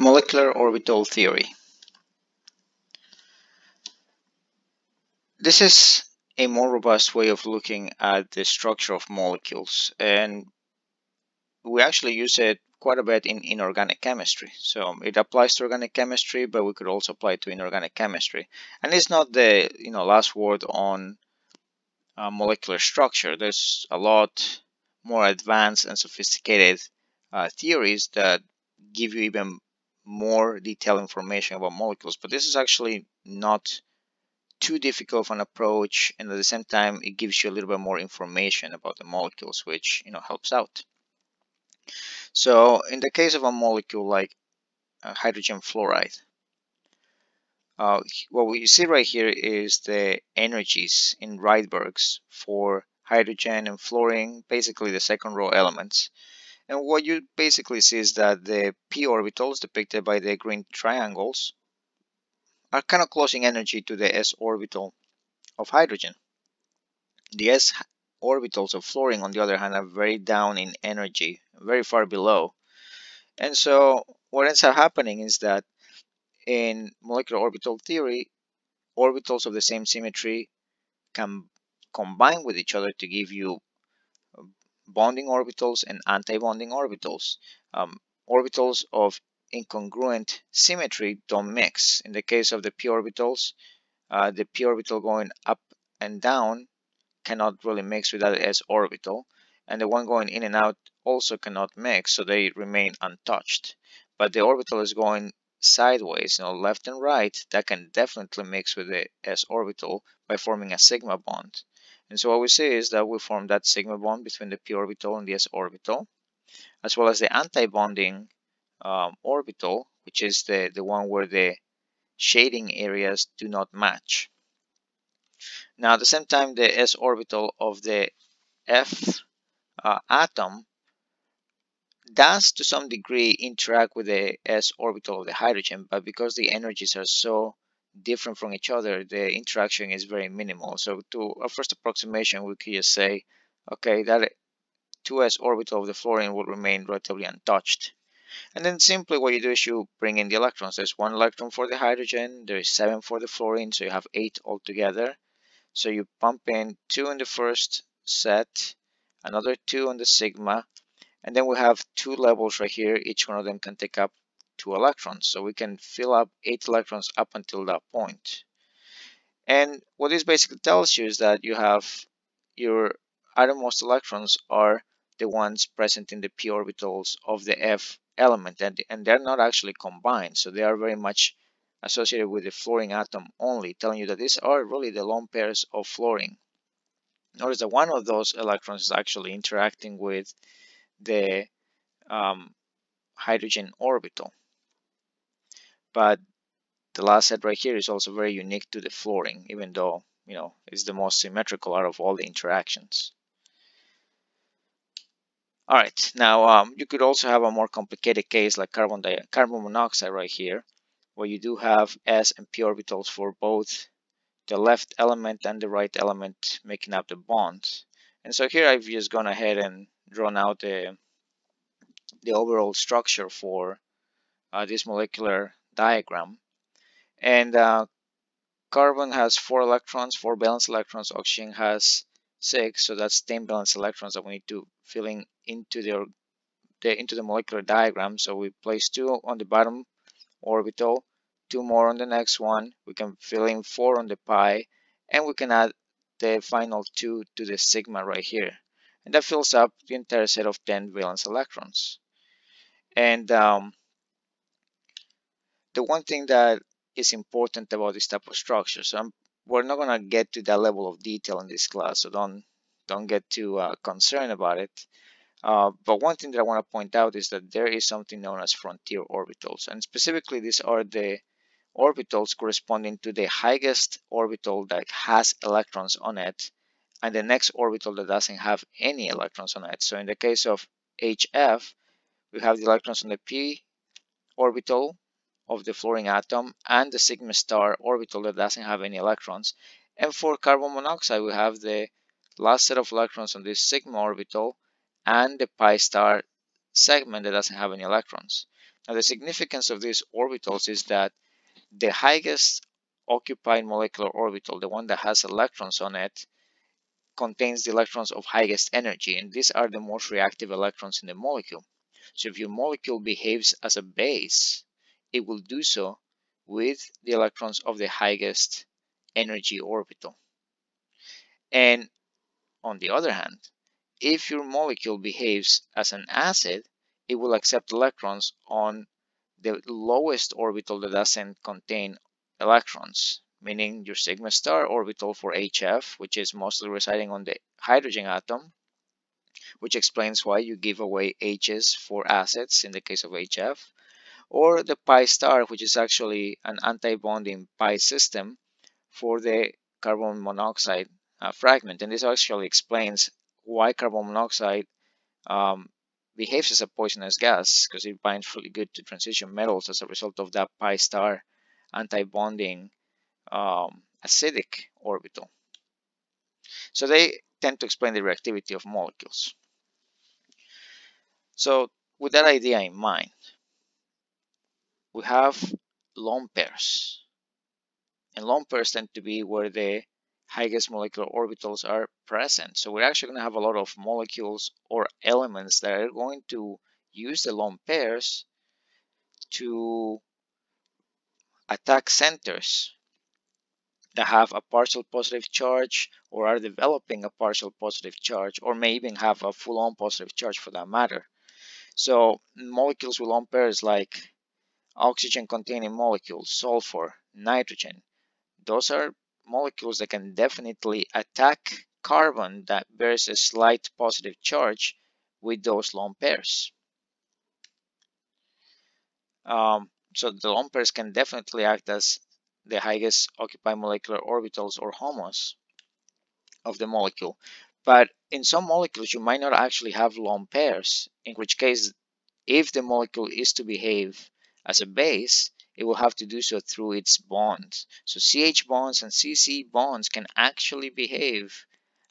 Molecular orbital theory. This is a more robust way of looking at the structure of molecules and we actually use it quite a bit in inorganic chemistry. So it applies to organic chemistry, but we could also apply it to inorganic chemistry. And it's not the you know last word on uh, molecular structure. There's a lot more advanced and sophisticated uh, theories that give you even more detailed information about molecules, but this is actually not too difficult of an approach and at the same time it gives you a little bit more information about the molecules which you know helps out. So in the case of a molecule like uh, hydrogen fluoride, uh, what we see right here is the energies in Rydbergs for hydrogen and fluorine, basically the second row elements. And what you basically see is that the p orbitals depicted by the green triangles are kind of closing energy to the s orbital of hydrogen. The s orbitals of fluorine, on the other hand, are very down in energy, very far below. And so what ends up happening is that in molecular orbital theory, orbitals of the same symmetry can combine with each other to give you bonding orbitals and anti-bonding orbitals. Um, orbitals of incongruent symmetry don't mix. In the case of the p orbitals, uh, the p orbital going up and down cannot really mix with that s orbital, and the one going in and out also cannot mix, so they remain untouched. But the orbital is going sideways, you know, left and right, that can definitely mix with the s orbital by forming a sigma bond. And so what we see is that we form that sigma bond between the p orbital and the s orbital, as well as the anti-bonding um, orbital, which is the, the one where the shading areas do not match. Now at the same time, the s orbital of the f uh, atom does to some degree interact with the s orbital of the hydrogen, but because the energies are so different from each other, the interaction is very minimal. So to a first approximation, we could just say, okay, that 2s orbital of the fluorine will remain relatively untouched. And then simply what you do is you bring in the electrons. There's one electron for the hydrogen, there is seven for the fluorine, so you have eight altogether. So you pump in two in the first set, another two on the sigma, and then we have two levels right here. Each one of them can take up two electrons. So we can fill up eight electrons up until that point. And what this basically tells you is that you have your outermost electrons are the ones present in the p orbitals of the f element and, and they're not actually combined so they are very much associated with the fluorine atom only telling you that these are really the lone pairs of fluorine notice that one of those electrons is actually interacting with the um, hydrogen orbital but the last set right here is also very unique to the fluorine even though, you know, it's the most symmetrical out of all the interactions. All right, now um, you could also have a more complicated case like carbon, carbon monoxide right here, where you do have s and p orbitals for both the left element and the right element making up the bonds. And so here I've just gone ahead and drawn out the, the overall structure for uh, this molecular diagram. And uh, carbon has four electrons, four valence electrons. Oxygen has six, so that's 10 valence electrons that we need to fill in into the, the into the molecular diagram. So we place two on the bottom orbital, two more on the next one. We can fill in four on the pi, and we can add the final two to the sigma right here. And that fills up the entire set of 10 valence electrons. And um, the one thing that is important about this type of structure, so I'm, we're not going to get to that level of detail in this class, so don't don't get too uh, concerned about it. Uh, but one thing that I want to point out is that there is something known as frontier orbitals, and specifically these are the orbitals corresponding to the highest orbital that has electrons on it, and the next orbital that doesn't have any electrons on it. So in the case of HF, we have the electrons on the p orbital of the fluorine atom and the sigma star orbital that doesn't have any electrons. And for carbon monoxide, we have the last set of electrons on this sigma orbital and the pi star segment that doesn't have any electrons. Now the significance of these orbitals is that the highest occupied molecular orbital, the one that has electrons on it, contains the electrons of highest energy and these are the most reactive electrons in the molecule. So if your molecule behaves as a base, it will do so with the electrons of the highest energy orbital. And on the other hand, if your molecule behaves as an acid, it will accept electrons on the lowest orbital that doesn't contain electrons, meaning your sigma star orbital for HF, which is mostly residing on the hydrogen atom, which explains why you give away H's for acids in the case of HF, or the pi star, which is actually an anti-bonding pi system for the carbon monoxide uh, fragment. And this actually explains why carbon monoxide um, behaves as a poisonous gas because it binds really good to transition metals as a result of that pi star anti-bonding um, acidic orbital. So they tend to explain the reactivity of molecules. So with that idea in mind, we have lone pairs. And lone pairs tend to be where the highest molecular orbitals are present. So we're actually going to have a lot of molecules or elements that are going to use the lone pairs to attack centers that have a partial positive charge or are developing a partial positive charge or may even have a full-on positive charge for that matter. So molecules with lone pairs like oxygen containing molecules, sulfur, nitrogen, those are molecules that can definitely attack carbon that bears a slight positive charge with those lone pairs. Um, so the lone pairs can definitely act as the highest occupied molecular orbitals or HOMOs of the molecule. But in some molecules, you might not actually have lone pairs, in which case, if the molecule is to behave as a base, it will have to do so through its bonds. So CH bonds and CC bonds can actually behave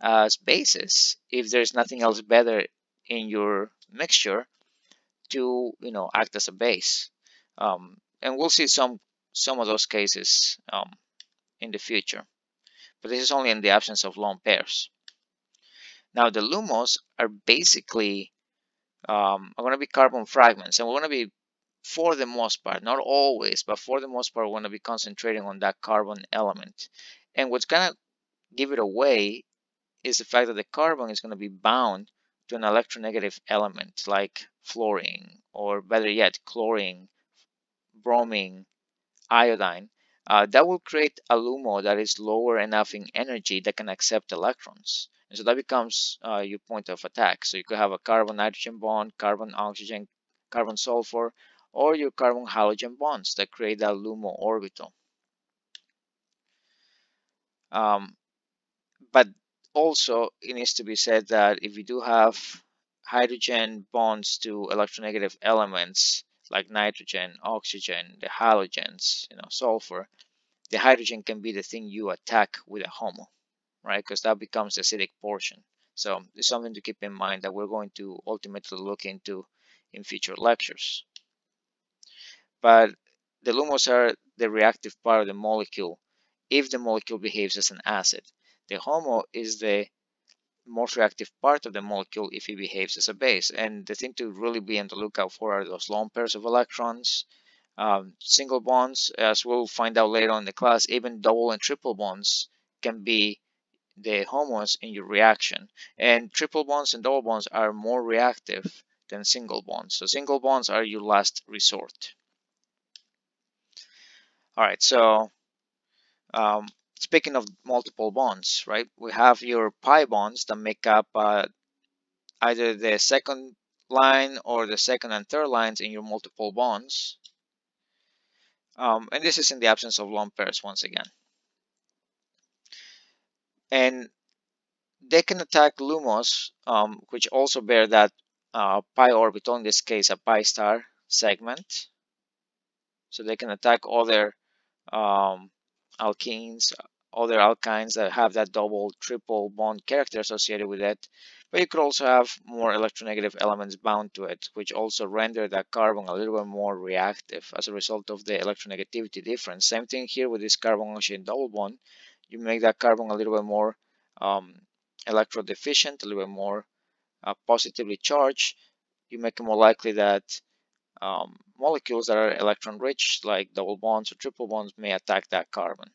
as bases if there's nothing else better in your mixture to you know act as a base. Um, and we'll see some some of those cases um, in the future. But this is only in the absence of lone pairs. Now the LUMOs are basically um, are going to be carbon fragments and we're going to be for the most part, not always, but for the most part, we're going to be concentrating on that carbon element. And what's going to give it away is the fact that the carbon is going to be bound to an electronegative element like fluorine, or better yet, chlorine, bromine, iodine. Uh, that will create a LUMO that is lower enough in energy that can accept electrons. And so that becomes uh, your point of attack. So you could have a carbon nitrogen bond, carbon oxygen, carbon sulfur, or your carbon halogen bonds that create that LUMO orbital. Um, but also it needs to be said that if you do have hydrogen bonds to electronegative elements like nitrogen, oxygen, the halogens, you know, sulfur, the hydrogen can be the thing you attack with a HOMO, right? Because that becomes the acidic portion. So it's something to keep in mind that we're going to ultimately look into in future lectures but the LUMOs are the reactive part of the molecule if the molecule behaves as an acid. The HOMO is the most reactive part of the molecule if it behaves as a base. And the thing to really be on the lookout for are those lone pairs of electrons, um, single bonds, as we'll find out later on in the class, even double and triple bonds can be the HOMOs in your reaction. And triple bonds and double bonds are more reactive than single bonds. So single bonds are your last resort. All right, so um, speaking of multiple bonds, right, we have your pi bonds that make up uh, either the second line or the second and third lines in your multiple bonds. Um, and this is in the absence of lone pairs once again. And they can attack LUMOs, um, which also bear that uh, pi orbital, in this case a pi star segment. So they can attack other um, alkenes, other alkynes that have that double, triple bond character associated with it. but you could also have more electronegative elements bound to it, which also render that carbon a little bit more reactive as a result of the electronegativity difference. Same thing here with this carbon-oxygen double bond. You make that carbon a little bit more um, electron deficient, a little bit more uh, positively charged. You make it more likely that um, molecules that are electron rich, like double bonds or triple bonds, may attack that carbon.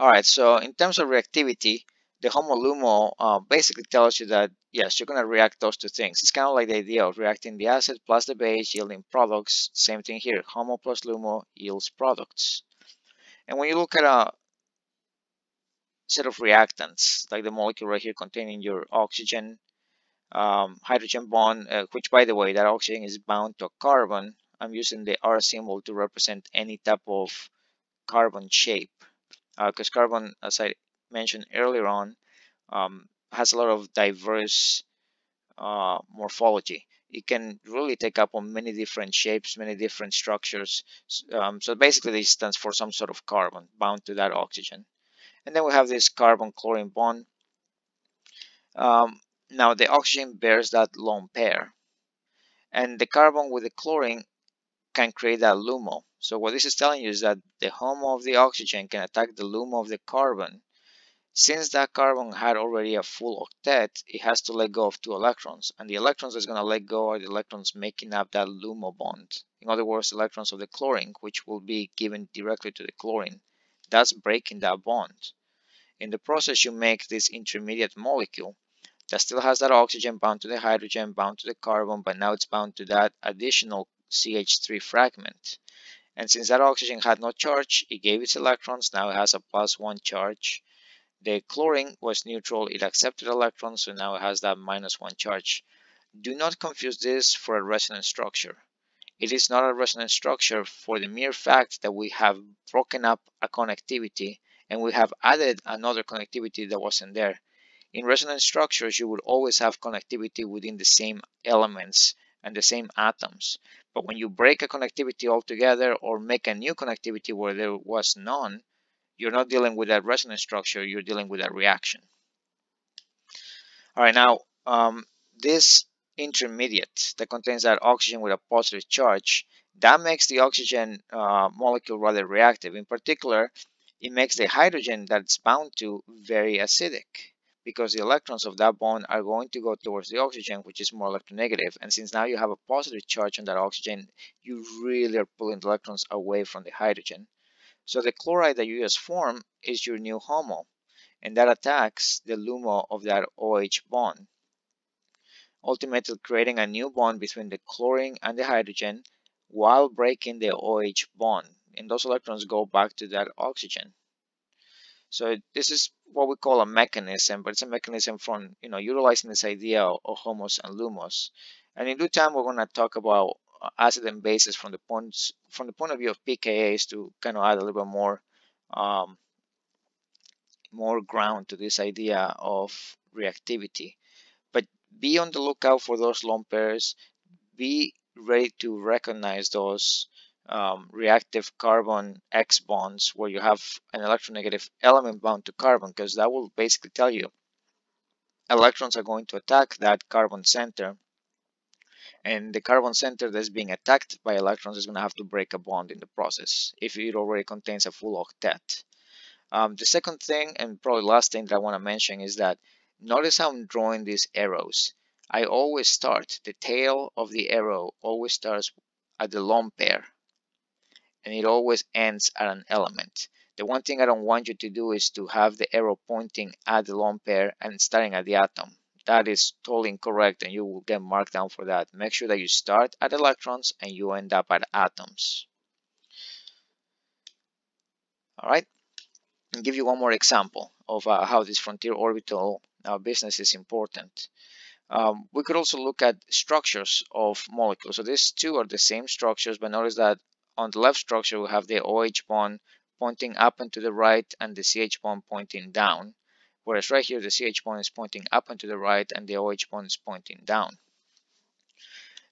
All right, so in terms of reactivity, the HOMO-LUMO uh, basically tells you that, yes, you're going to react those two things. It's kind of like the idea of reacting the acid plus the base yielding products. Same thing here, HOMO plus LUMO yields products. And when you look at a set of reactants, like the molecule right here containing your oxygen, um, hydrogen bond, uh, which by the way, that oxygen is bound to a carbon. I'm using the R symbol to represent any type of carbon shape because uh, carbon, as I mentioned earlier on, um, has a lot of diverse uh, morphology. It can really take up on many different shapes, many different structures. Um, so basically this stands for some sort of carbon bound to that oxygen. And then we have this carbon-chlorine bond. Um, now the oxygen bears that lone pair. And the carbon with the chlorine can create that LUMO. So what this is telling you is that the HOMO of the oxygen can attack the LUMO of the carbon since that carbon had already a full octet, it has to let go of two electrons. And the electrons it's going to let go are the electrons making up that LUMO bond. In other words, electrons of the chlorine, which will be given directly to the chlorine. That's breaking that bond. In the process, you make this intermediate molecule that still has that oxygen bound to the hydrogen, bound to the carbon, but now it's bound to that additional CH3 fragment. And since that oxygen had no charge, it gave its electrons, now it has a plus one charge the chlorine was neutral, it accepted electrons, so now it has that minus one charge. Do not confuse this for a resonance structure. It is not a resonance structure for the mere fact that we have broken up a connectivity and we have added another connectivity that wasn't there. In resonance structures, you would always have connectivity within the same elements and the same atoms. But when you break a connectivity altogether or make a new connectivity where there was none, you're not dealing with that resonance structure, you're dealing with that reaction. All right, now um, this intermediate that contains that oxygen with a positive charge, that makes the oxygen uh, molecule rather reactive. In particular, it makes the hydrogen that it's bound to very acidic because the electrons of that bond are going to go towards the oxygen, which is more electronegative. And since now you have a positive charge on that oxygen, you really are pulling the electrons away from the hydrogen. So the chloride that you just form is your new HOMO, and that attacks the LUMO of that OH bond, ultimately creating a new bond between the chlorine and the hydrogen while breaking the OH bond. And those electrons go back to that oxygen. So this is what we call a mechanism, but it's a mechanism from you know utilizing this idea of homos and lumos. And in due time, we're going to talk about uh, acid and bases from the points from the point of view of pKa's to kind of add a little bit more um, more ground to this idea of reactivity. But be on the lookout for those lone pairs. Be ready to recognize those um, reactive carbon X bonds where you have an electronegative element bound to carbon because that will basically tell you electrons are going to attack that carbon center and the carbon center that's being attacked by electrons is going to have to break a bond in the process if it already contains a full octet. Um, the second thing and probably last thing that I want to mention is that notice how I'm drawing these arrows. I always start, the tail of the arrow always starts at the lone pair and it always ends at an element. The one thing I don't want you to do is to have the arrow pointing at the lone pair and starting at the atom that is totally incorrect and you will get marked down for that. Make sure that you start at electrons and you end up at atoms. All right, and give you one more example of uh, how this frontier orbital uh, business is important. Um, we could also look at structures of molecules. So these two are the same structures, but notice that on the left structure we have the OH bond pointing up and to the right and the CH bond pointing down. Whereas right here, the CH bond is pointing up and to the right and the OH bond is pointing down.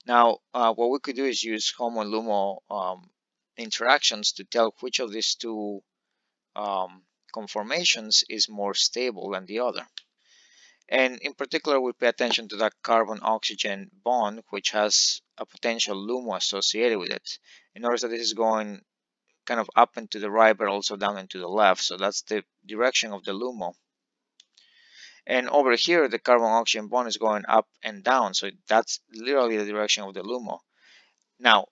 Now, uh, what we could do is use homo-lumo um, interactions to tell which of these two um, conformations is more stable than the other. And in particular, we pay attention to that carbon-oxygen bond, which has a potential LUMO associated with it. And notice that this is going kind of up and to the right, but also down and to the left. So that's the direction of the LUMO. And over here, the carbon-oxygen bond is going up and down. So that's literally the direction of the LUMO. Now,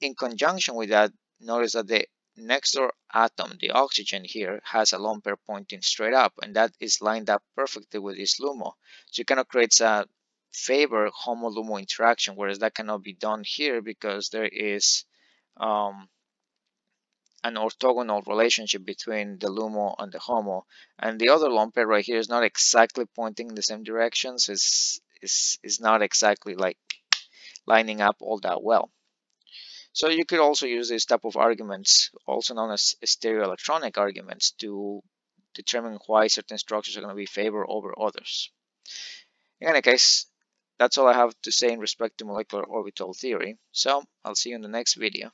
in conjunction with that, notice that the next door atom, the oxygen here, has a lone pair pointing straight up, and that is lined up perfectly with this LUMO. So it kind of creates a favor HOMO-LUMO interaction, whereas that cannot be done here because there is um, an orthogonal relationship between the LUMO and the HOMO. And the other lone pair right here is not exactly pointing in the same directions, is it's, is not exactly like lining up all that well. So you could also use this type of arguments, also known as stereoelectronic arguments, to determine why certain structures are going to be favored over others. In any case, that's all I have to say in respect to molecular orbital theory. So I'll see you in the next video.